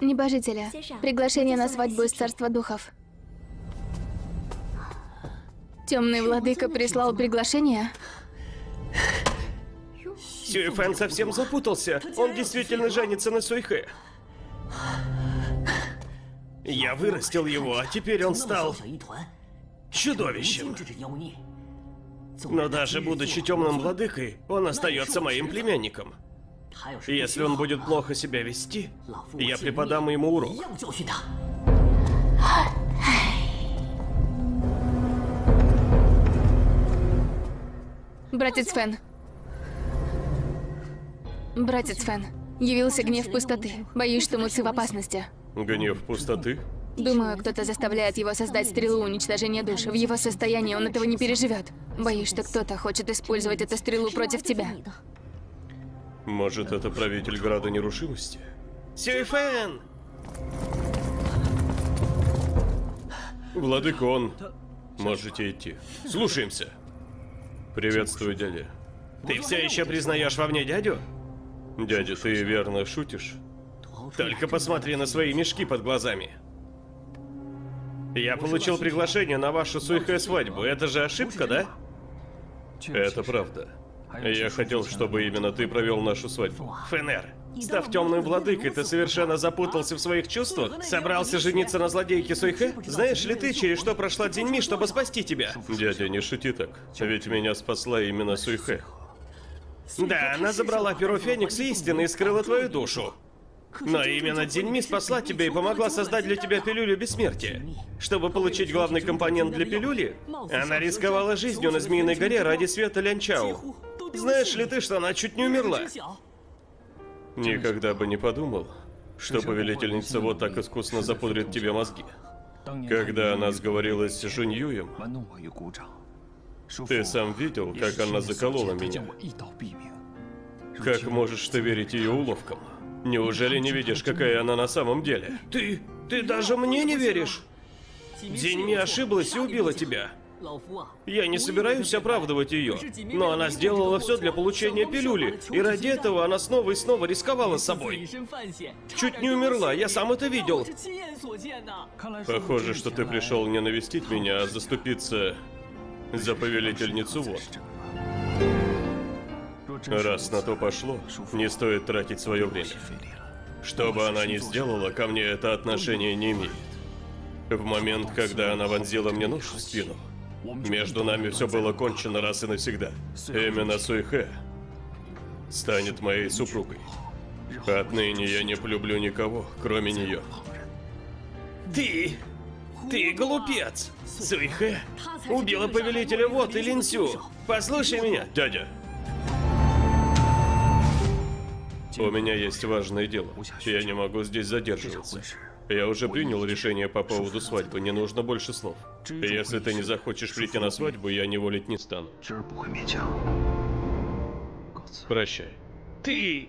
Небожителя, приглашение на свадьбу из Царства Духов. Темный владыка прислал приглашение? Сюэфэн совсем запутался. Он действительно женится на Суйхэ. Я вырастил его, а теперь он стал чудовищем. Но даже будучи темным владыкой, он остается моим племянником. Если он будет плохо себя вести, я преподам ему урок. Братец Фен. Братец Фен. Явился гнев пустоты. Боюсь, что Муцы в опасности. Гнев пустоты? Думаю, кто-то заставляет его создать стрелу уничтожения душ. В его состоянии он этого не переживет. Боюсь, что кто-то хочет использовать эту стрелу против тебя. Может, это правитель Града Нерушимости? Сюйфэн! Владыка, он... Можете идти. Слушаемся. Приветствую, дядя. Ты все еще признаешь во мне дядю? Дядя, ты верно шутишь? Только посмотри на свои мешки под глазами. Я получил приглашение на вашу Суйхэ свадьбу. Это же ошибка, да? Это правда. Я хотел, чтобы именно ты провел нашу свадьбу. Фенер, став темным владыкой, ты совершенно запутался в своих чувствах? Собрался жениться на злодейке Суйхэ? Знаешь ли ты, через что прошла Дзиньми, чтобы спасти тебя? Дядя, не шути так. Ведь меня спасла именно Суйхэ. Да, она забрала перо Феникса истины и скрыла твою душу. Но именно Дзиньми спасла тебя и помогла создать для тебя пилюлю бессмертия. Чтобы получить главный компонент для пилюли, она рисковала жизнью на Змеиной горе ради света Лянчау. Знаешь ли ты, что она чуть не умерла? Никогда бы не подумал, что повелительница вот так искусно запудрит тебе мозги. Когда она сговорилась с Жуньюем, ты сам видел, как она заколола меня. Как можешь ты верить ее уловкам? Неужели не видишь, какая она на самом деле? Ты... ты даже мне не веришь? Дзиньми ошиблась и убила тебя. Я не собираюсь оправдывать ее, но она сделала все для получения пилюли, и ради этого она снова и снова рисковала собой. Чуть не умерла, я сам это видел. Похоже, что ты пришел не навестить меня, а заступиться за повелительницу вот. Раз на то пошло, не стоит тратить свое время. Что бы она ни сделала, ко мне это отношение не имеет. В момент, когда она вонзила мне нож в спину, между нами все было кончено раз и навсегда. Именно Суйхэ станет моей супругой. Отныне я не полюблю никого, кроме нее. Ты... Ты глупец! Суйхэ убила повелителя Вот и Линсю. Послушай меня, дядя. У меня есть важное дело. Я не могу здесь задерживаться. Я уже принял решение по поводу свадьбы, не нужно больше слов. Если ты не захочешь прийти на свадьбу, я не волить не стану. Прощай. Ты...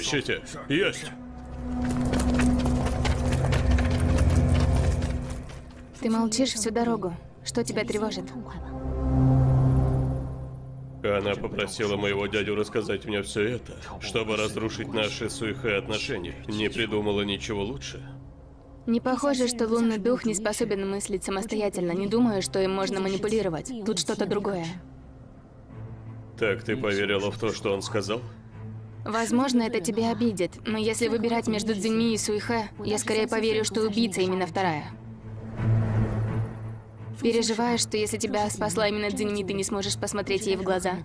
Ищите. Есть. Ты молчишь всю дорогу. Что тебя тревожит? Она попросила моего дядю рассказать мне все это, чтобы разрушить наши суихэ отношения. Не придумала ничего лучше. Не похоже, что лунный дух не способен мыслить самостоятельно. Не думаю, что им можно манипулировать. Тут что-то другое. Так ты поверила в то, что он сказал? Возможно, это тебя обидит, но если выбирать между Цзиньми и Суихэ, я скорее поверю, что убийца именно вторая. Переживаешь, что если тебя спасла именно Цзиньми, ты не сможешь посмотреть ей в глаза?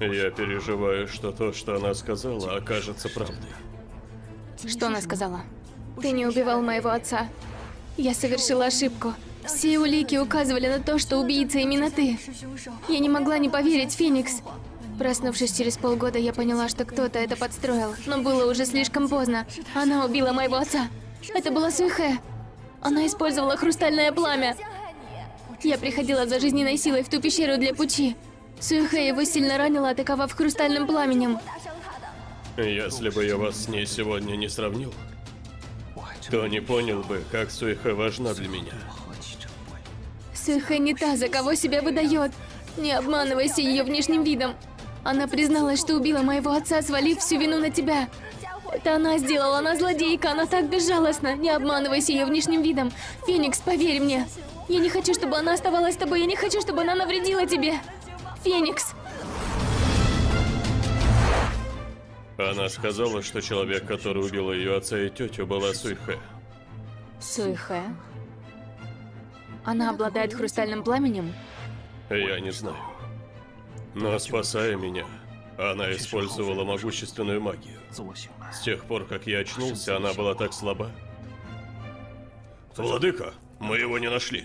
Я переживаю, что то, что она сказала, окажется правдой. Что она сказала? Ты не убивал моего отца. Я совершила ошибку. Все улики указывали на то, что убийца именно ты. Я не могла не поверить, Феникс. Проснувшись через полгода, я поняла, что кто-то это подстроил, но было уже слишком поздно. Она убила моего отца. Это была Суихэ. Она использовала хрустальное пламя. Я приходила за жизненной силой в ту пещеру для Пучи. Суэхэ его сильно ранила, атаковав хрустальным пламенем. Если бы я вас с ней сегодня не сравнил, то не понял бы, как Суэхэ важна для меня. Суэхэ не та, за кого себя выдает. Не обманывайся ее внешним видом. Она призналась, что убила моего отца, свалив всю вину на тебя. Это она сделала, она злодейка, она так безжалостна. Не обманывайся ее внешним видом. Феникс, поверь мне. Я не хочу, чтобы она оставалась с тобой, я не хочу, чтобы она навредила тебе. Феникс. Она сказала, что человек, который убил ее отца и тетю, была Суйхэ. Суэхэ? Она обладает хрустальным пламенем? Я не знаю. Но спасая меня, она использовала могущественную магию. С тех пор, как я очнулся, она была так слаба. Владыка, мы его не нашли.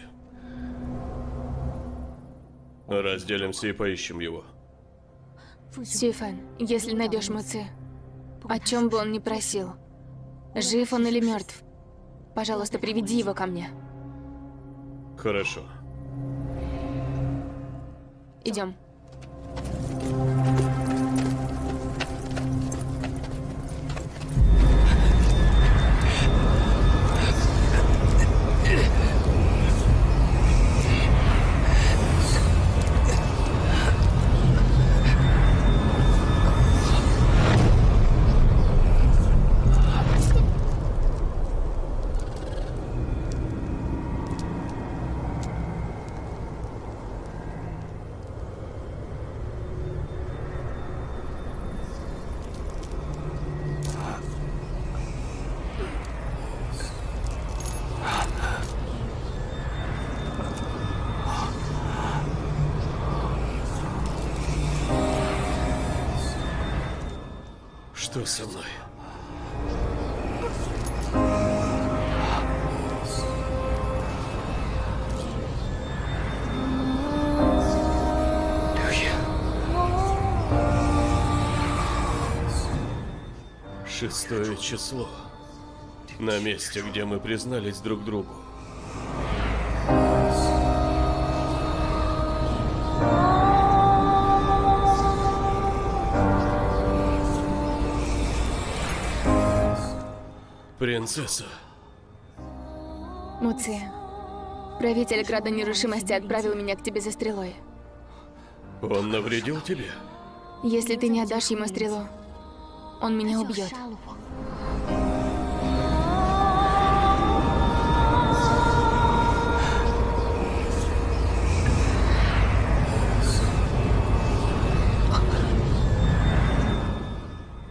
Разделимся и поищем его. Сифан, если найдешь Муци, о чем бы он ни просил, жив он или мертв, пожалуйста, приведи его ко мне. Хорошо. Идем. Что со мной? Шестое число. На месте, где мы признались друг другу. Принцесса. Муци, правитель Града Нерушимости отправил меня к тебе за стрелой. Он навредил тебе? Если ты не отдашь ему стрелу, он меня убьет.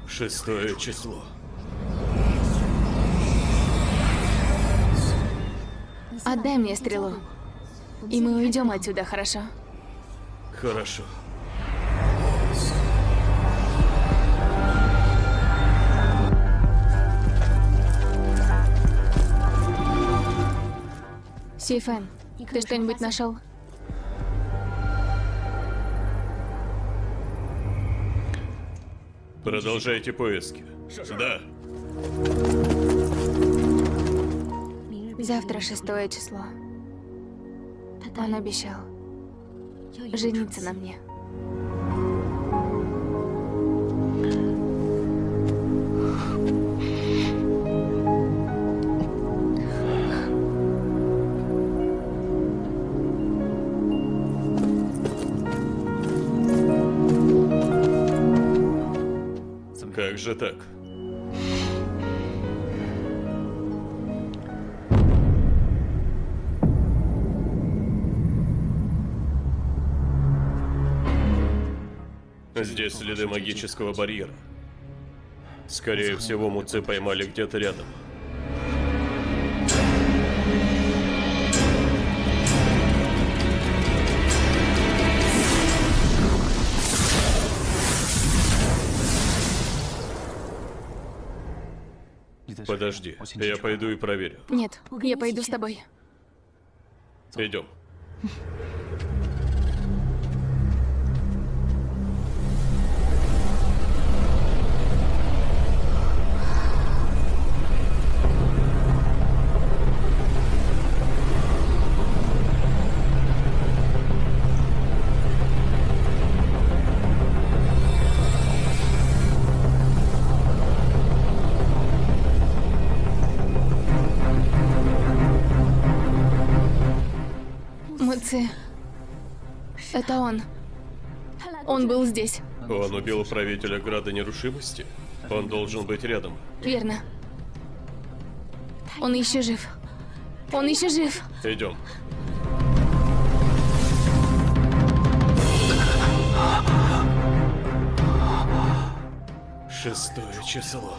Шестое число. Отдай мне стрелу. И мы уйдем отсюда, хорошо? Хорошо. Сейфен, ты что-нибудь нашел? Продолжайте поиски. Да. Завтра шестое число. Он обещал жениться на мне. Как же так? Здесь следы магического барьера. Скорее всего, Муцы поймали где-то рядом. Подожди, я пойду и проверю. Нет, я пойду с тобой. Идем. Это он. Он был здесь. Он убил правителя Града Нерушимости? Он должен быть рядом. Верно. Он еще жив. Он еще жив. Идем. Шестое число.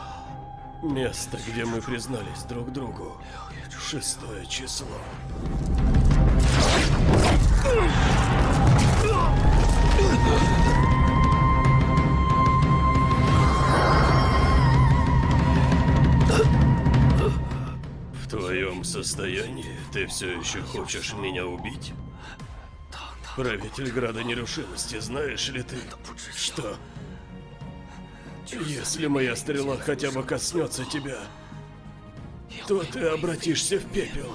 Место, где мы признались друг другу. Шестое число. Твоем состоянии ты все еще хочешь меня убить? Правитель Града Нерушимости, знаешь ли ты, что... Если моя стрела хотя бы коснется тебя, то ты обратишься в пепел.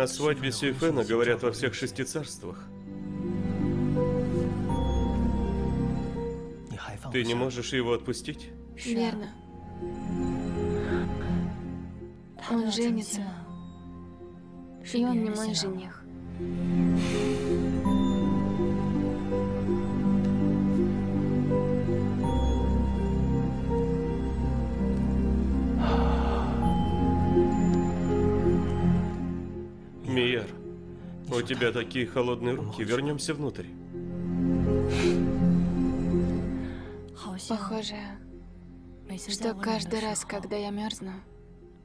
О свадьбе Сюйфена говорят во всех шести царствах. Ты не можешь его отпустить? Верно. Он женится. И он не мой жених. Тебя такие холодные руки. Вернемся внутрь. Похоже, что каждый раз, когда я мерзну,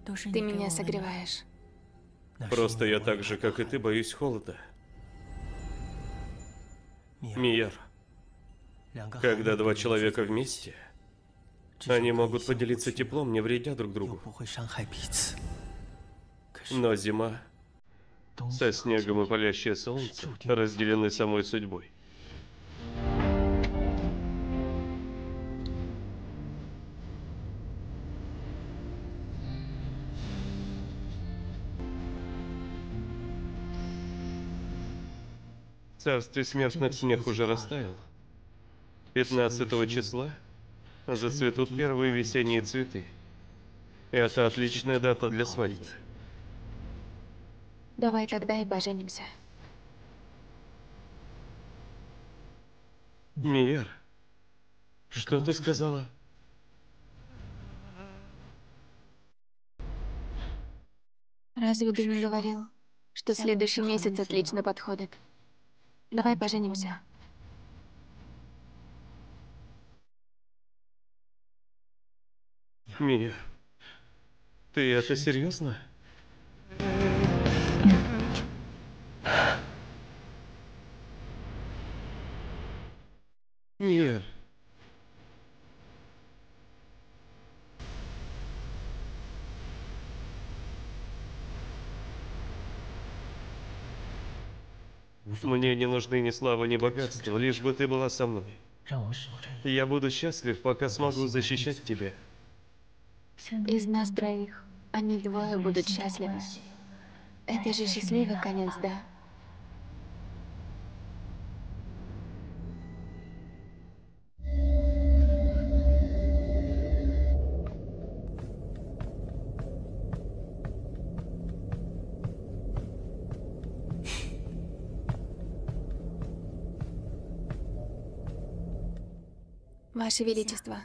ты меня согреваешь. Просто я так же, как и ты, боюсь холода. Мияр, когда два человека вместе, они могут поделиться теплом, не вредя друг другу. Но зима со снегом и палящее солнце разделены самой судьбой. В царстве смертных снег уже растаял. 15 числа зацветут первые весенние цветы. Это отличная дата для свадьбы. Давай тогда и поженимся. Мир, что ты сказала? Разве ты не говорил, что следующий месяц отлично подходит? Давай поженимся. Мия, ты это серьезно? Мне не нужны ни слава, ни богатство, лишь бы ты была со мной. Я буду счастлив, пока смогу защищать тебя. Из нас троих они двое будут счастливы. Это же счастливый конец, да? Ваше Величество.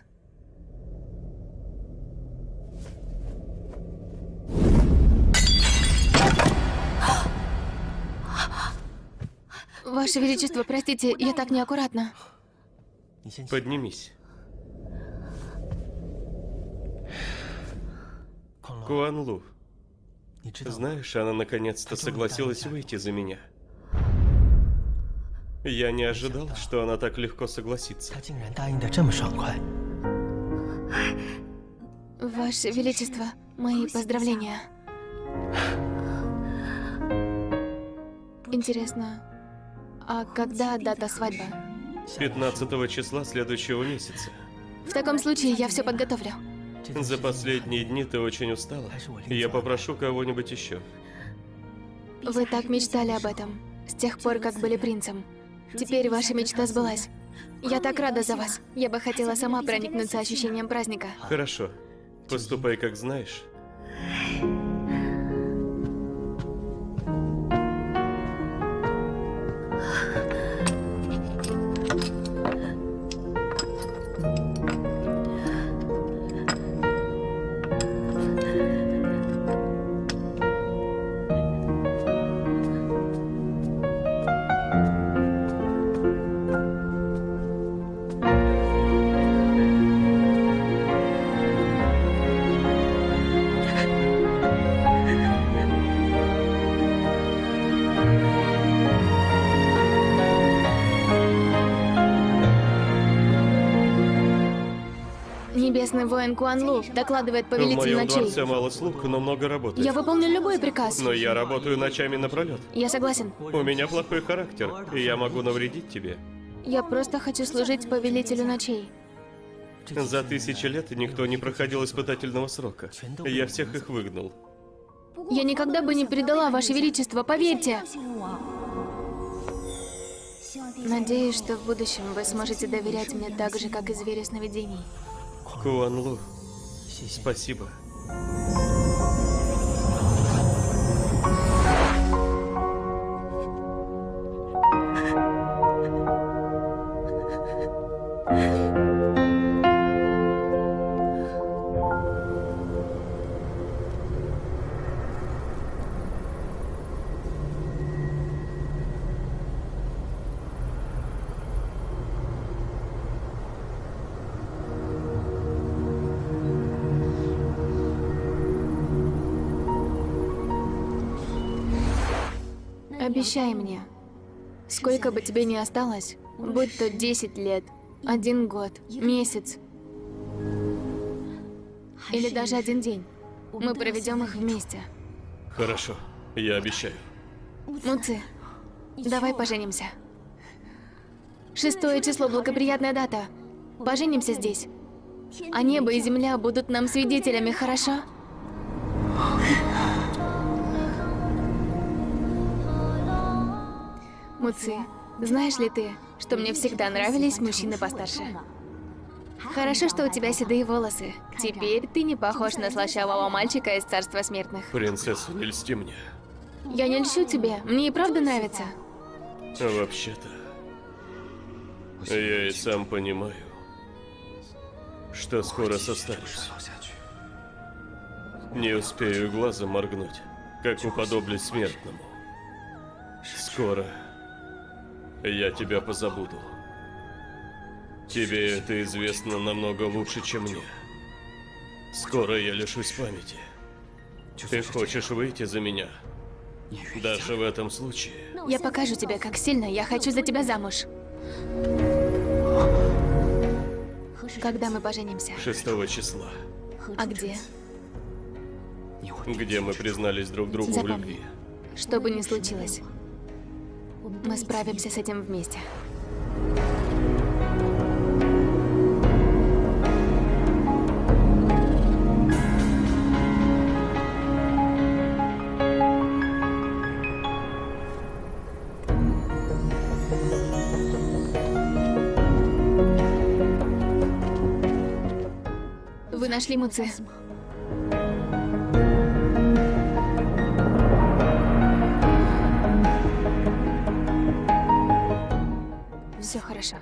Ваше Величество, простите, я так неаккуратно. Поднимись. Куан Лу, знаешь, она наконец-то согласилась выйти за меня. Я не ожидал, что она так легко согласится. Ваше Величество, мои поздравления. Интересно, а когда дата свадьбы? 15 числа следующего месяца. В таком случае я все подготовлю. За последние дни ты очень устала. Я попрошу кого-нибудь еще. Вы так мечтали об этом, с тех пор, как были принцем. Теперь ваша мечта сбылась. Я так рада за вас. Я бы хотела сама проникнуться ощущением праздника. Хорошо. Поступай, как знаешь. Небесный воин Куан Лу докладывает В повелитель моем ночей. дворце мало слуг, но много работы. Я выполню любой приказ. Но я работаю ночами напролет. Я согласен. У меня плохой характер, и я могу навредить тебе. Я просто хочу служить повелителю ночей. За тысячи лет никто не проходил испытательного срока. Я всех их выгнал. Я никогда бы не предала Ваше Величество, поверьте. Надеюсь, что в будущем вы сможете доверять мне так же, как и зверю сновидений. Куан Лу, спасибо. Обещай мне, сколько бы тебе ни осталось, будь то 10 лет, один год, месяц или даже один день, мы проведем их вместе. Хорошо, я обещаю. Муци, давай поженимся. Шестое число, благоприятная дата. Поженимся здесь. А небо и земля будут нам свидетелями, хорошо? Муци, знаешь ли ты, что мне всегда нравились мужчины постарше? Хорошо, что у тебя седые волосы. Теперь ты не похож на слащавого мальчика из Царства Смертных. Принцесса, не льсти мне. Я не льщу тебе, мне и правда нравится. Вообще-то, я и сам понимаю, что скоро состарюсь. Не успею и глазом моргнуть, как уподоблюсь смертному. Скоро я тебя позабуду. Тебе это известно намного лучше, чем мне. Скоро я лишусь памяти. Ты хочешь выйти за меня? Даже в этом случае Я покажу тебе, как сильно я хочу за тебя замуж. Когда мы поженимся? 6 числа, А где? где мы признались друг другу в Запомни. любви. Что бы ни случилось, мы справимся с этим вместе. Вы нашли Муце. Все хорошо.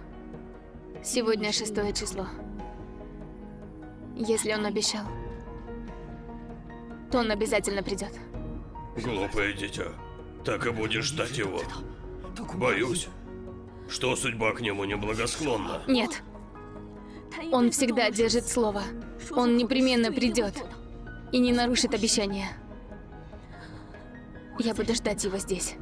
Сегодня шестое число. Если он обещал, то он обязательно придет. Глупое дитя. Так и будешь ждать его. Боюсь, что судьба к нему неблагосклонна. Нет. Он всегда держит слово. Он непременно придет и не нарушит обещания. Я буду ждать его здесь.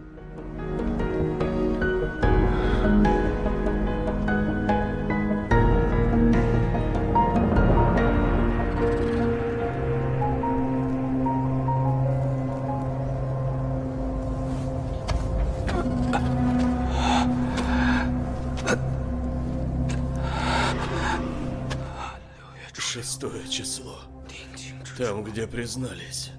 Там, где признались.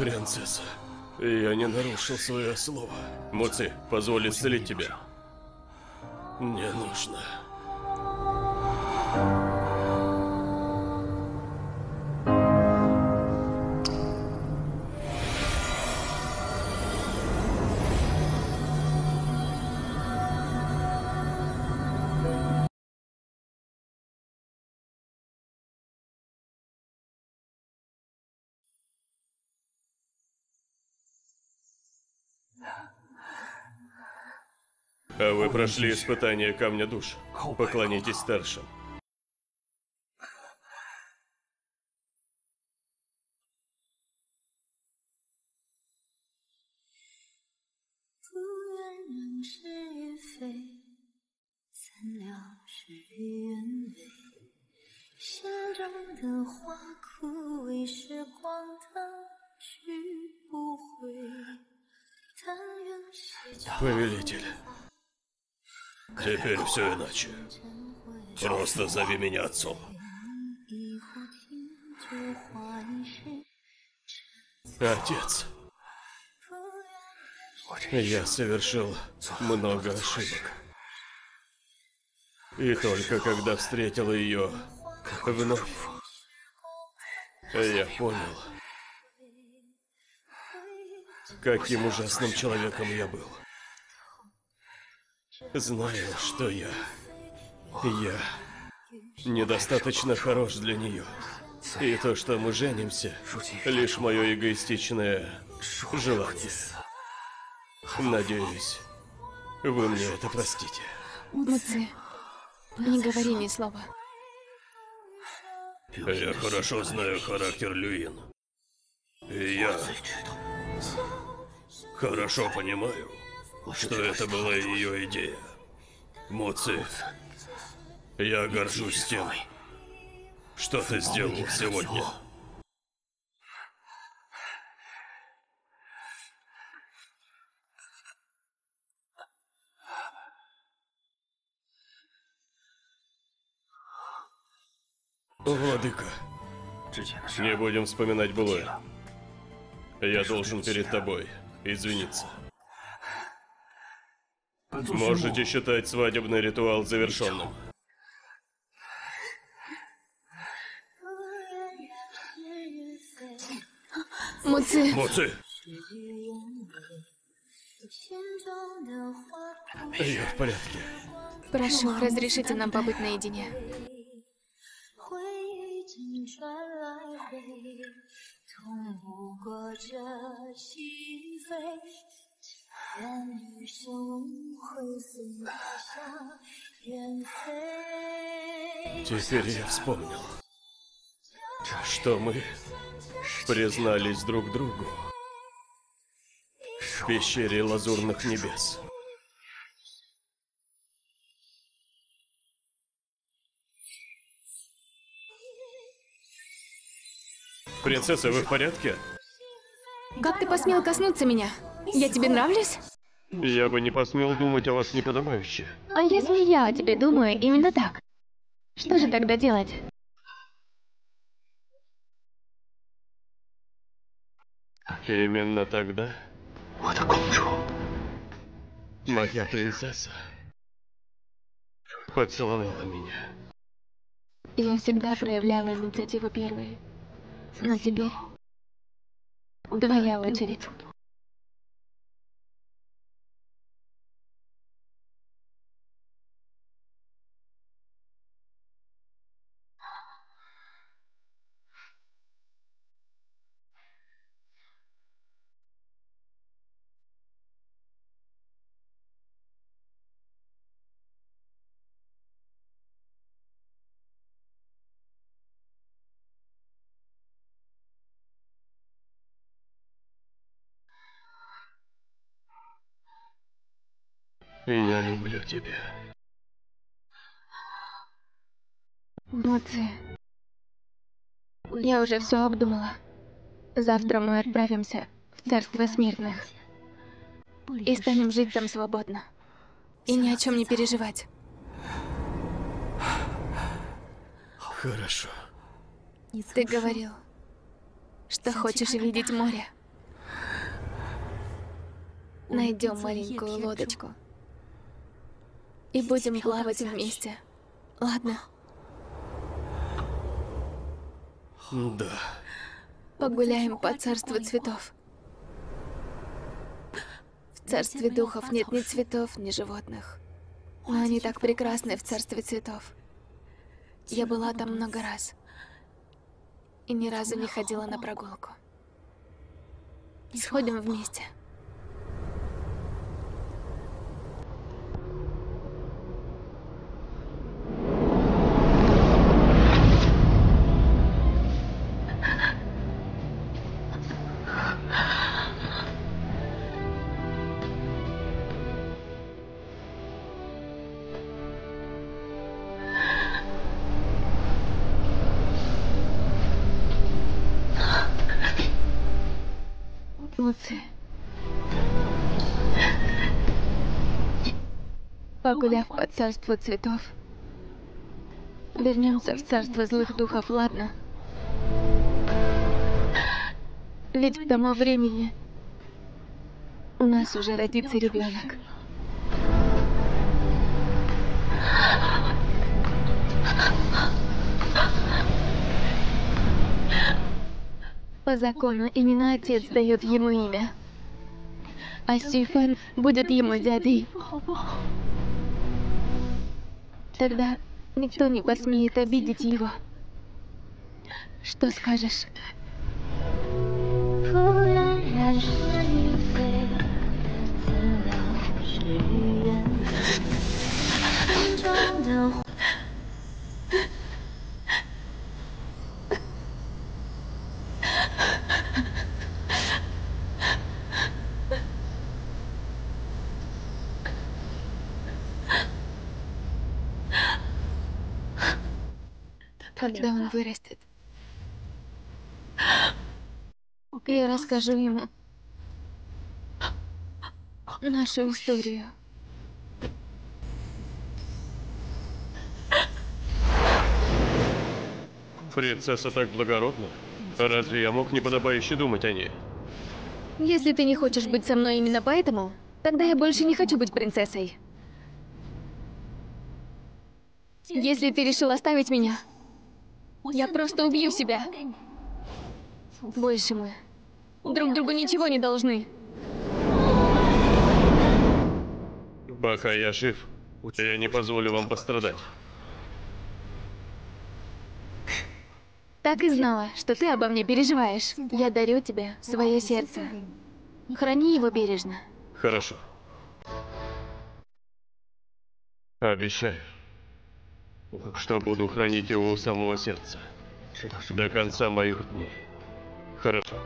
Принцесса, я не нарушил свое слово. Муци, позволь исцелить тебя. Не нужно. А вы прошли испытание камня душ. Поклонитесь старшим. Повелитель. Теперь все иначе. Просто зови меня отцом. Отец. Я совершил много ошибок. И только когда встретил ее вновь, я понял, каким ужасным человеком я был. Знаю, что я... Я... Недостаточно хорош для нее. И то, что мы женимся, лишь мое эгоистичное желание. Надеюсь, вы мне это простите. Муци, не говори ни слова. Я хорошо знаю характер Люин. И я хорошо понимаю, что это была ее идея. Муци, я горжусь тем, что ты сделал сегодня. Владыка, не будем вспоминать былое. Я должен перед тобой извиниться. Можете считать свадебный ритуал завершенным. Муци, Муци, я в порядке. прошу, разрешите нам побыть наедине. 回忆间传来悲，痛不过这心扉。 愿与雄会死在下，愿飞。 Теперь я вспомнил, что мы признались друг другу в пещере лазурных небес. Принцесса, вы в порядке? Как ты посмел коснуться меня? Я тебе нравлюсь? Я бы не посмел думать о вас неподобающе. А если я о тебе думаю именно так? Что же тогда делать? Именно тогда моя принцесса поцеловала меня. Я всегда проявляла инициативу первой. Но теперь... Твоя очередь. Я люблю тебя. Луция. Я уже все обдумала. Завтра мы отправимся в царство смертных и станем жить там свободно. И ни о чем не переживать. Хорошо. Ты говорил, что хочешь видеть море. Найдем маленькую лодочку. И будем плавать вместе. Ладно, Да. погуляем по царству цветов. В царстве духов нет ни цветов, ни животных. Но они так прекрасны в царстве цветов. Я была там много раз. И ни разу не ходила на прогулку. Сходим вместе. Луция. Погуляв по царству цветов, вернемся в царство злых духов, ладно? Ведь к тому времени у нас уже родится ребенок. По закону именно отец дает ему имя. А Стефан будет ему дядей. Тогда никто не посмеет обидеть его. Что скажешь? Когда он вырастет. Я расскажу ему нашу историю. Принцесса так благородна. Разве я мог неподобающе думать о ней? Если ты не хочешь быть со мной именно поэтому, тогда я больше не хочу быть принцессой. Если ты решил оставить меня, я просто убью себя. Больше мы друг другу ничего не должны. Пока я жив, я не позволю вам пострадать. Так и знала, что ты обо мне переживаешь. Я дарю тебе свое сердце. Храни его бережно. Хорошо. Обещаю, что буду хранить его у самого сердца. До конца моих дней. Хорошо.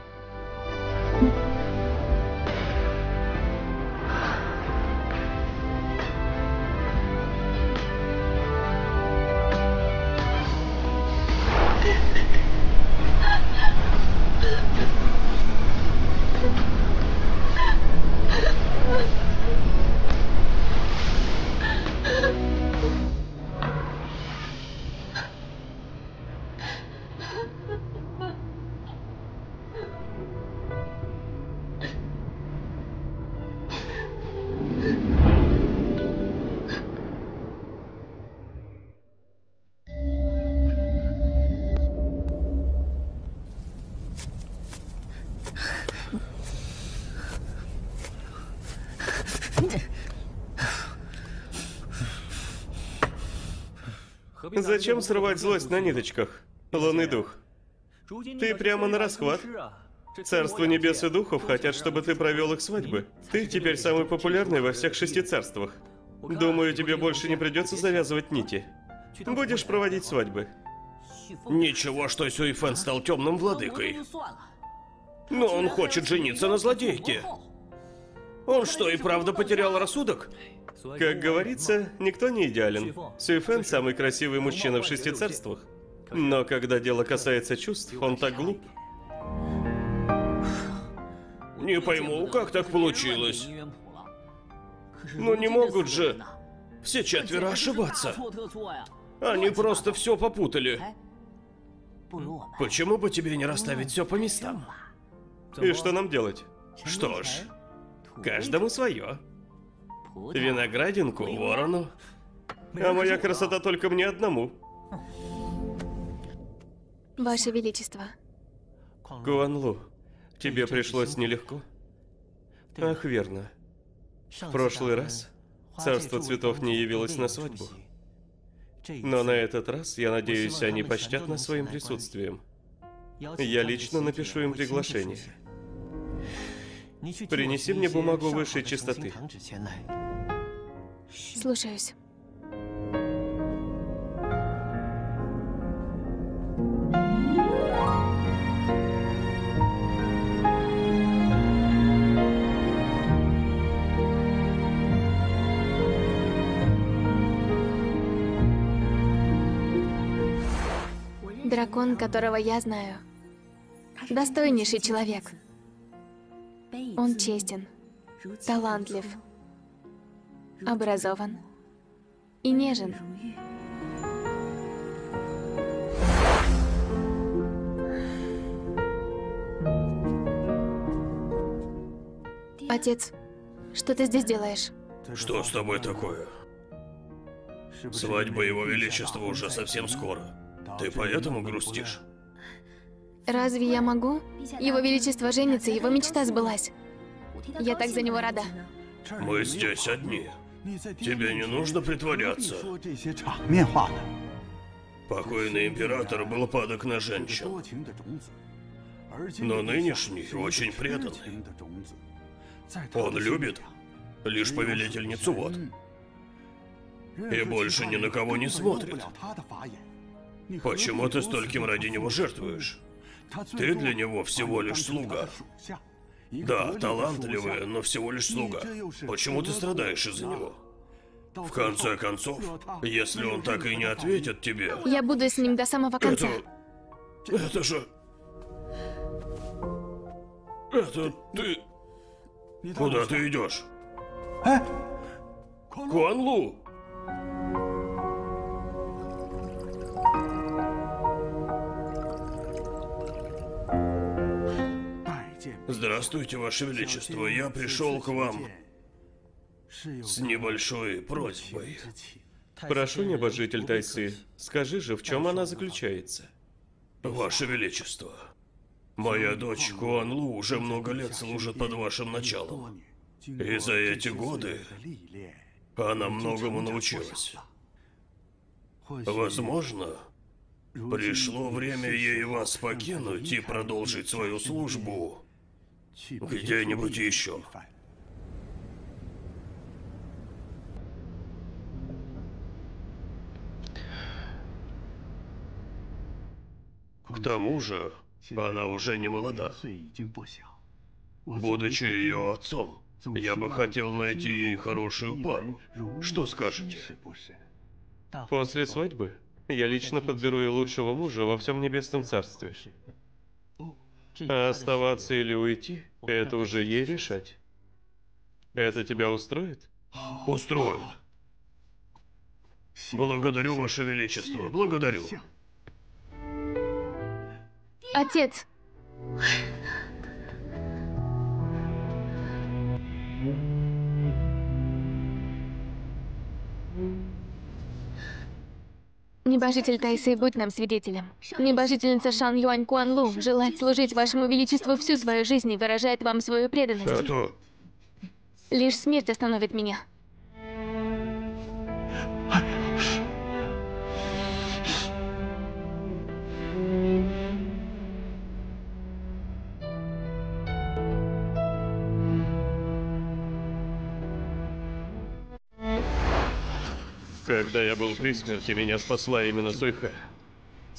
Зачем срывать злость на ниточках? Лунный дух. Ты прямо на расхват. Царство небес и духов хотят, чтобы ты провел их свадьбы. Ты теперь самый популярный во всех шести царствах. Думаю, тебе больше не придется завязывать нити. Будешь проводить свадьбы. Ничего, что Сюйфен стал темным владыкой. Но он хочет жениться на злодейке. Он что, и правда потерял рассудок? Как говорится, никто не идеален. Сюйфен самый красивый мужчина в шести царствах. Но когда дело касается чувств, он так глуп. Не пойму, как так получилось. Ну не могут же все четверо ошибаться. Они просто все попутали. Почему бы тебе не расставить все по местам? И что нам делать? Что ж, Каждому свое. Виноградинку ворону. А моя красота только мне одному. Ваше Величество, Гуанлу, тебе пришлось нелегко? Ах, верно. В прошлый раз царство цветов не явилось на свадьбу. Но на этот раз, я надеюсь, они почтят нас своим присутствием. Я лично напишу им приглашение. Принеси мне бумагу высшей чистоты. слушаюсь. Дракон, которого я знаю. Достойнейший человек. Он честен, талантлив, образован и нежен. Отец, что ты здесь делаешь? что с тобой такое? Свадьба Его Величества уже совсем скоро. Ты поэтому грустишь? Разве я могу? Его Величество женится, его мечта сбылась. Я так за него рада. Мы здесь одни. Тебе не нужно притворяться. Покойный император был падок на женщин. Но нынешний очень преданный. Он любит лишь повелительницу вот. И больше ни на кого не смотрит. Почему ты стольким ради него жертвуешь? Ты для него всего лишь слуга. Да, талантливый, но всего лишь слуга. Почему ты страдаешь из-за него? В конце концов, если он так и не ответит тебе... Я буду с ним до самого конца. Это... Это же... Это ты... Куда ты идешь? Э? А? Куанлу! Здравствуйте, Ваше Величество. Я пришел к вам с небольшой просьбой. Прошу, небожитель Тайсы, скажи же, в чем она заключается? Ваше Величество, моя дочь Куан Лу уже много лет служит под вашим началом. И за эти годы она многому научилась. Возможно, пришло время ей вас покинуть и продолжить свою службу где-нибудь еще. К тому же, она уже не молода. Будучи ее отцом, я бы хотел найти ей хорошую пару. Что скажете? После свадьбы я лично подберу ей лучшего мужа во всем небесном царстве. А оставаться или уйти, это уже ей решать. Это тебя устроит? Устроит. Благодарю, Ваше Величество, благодарю. Отец! Небожитель Тайсы, будь нам свидетелем. Небожительница Шан Юань Куан Лу желает служить вашему величеству всю свою жизнь и выражает вам свою преданность. Лишь смерть остановит меня. Когда я был при смерти, меня спасла именно Суйхэ.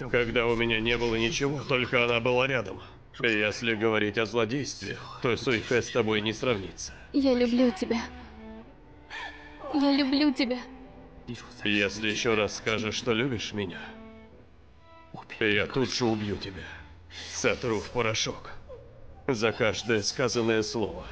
Когда у меня не было ничего, только она была рядом. Если говорить о злодействе, то Суйхэ с тобой не сравнится. Я люблю тебя. Я люблю тебя. Если еще раз скажешь, что любишь меня, я тут же убью тебя. Сотру в порошок. За каждое сказанное слово.